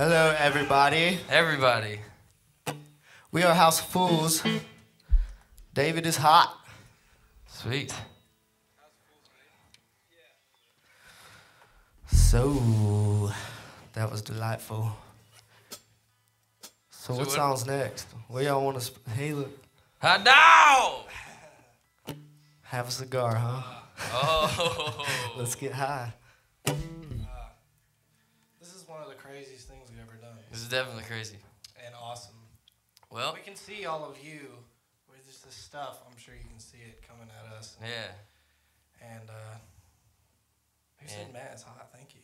Hello, everybody. Everybody. We are House Fools. David is hot. Sweet. So, that was delightful. So, So what what- song's next? Where y'all want to? Hey, look, Hot dog! have a cigar, huh? Oh. Let's get high. One of the craziest things we've ever done. This is definitely crazy. And awesome. Well, We can see all of you with just this stuff. I'm sure you can see it coming at us. yeah. And uh, who said And- Matt is hot? Thank you.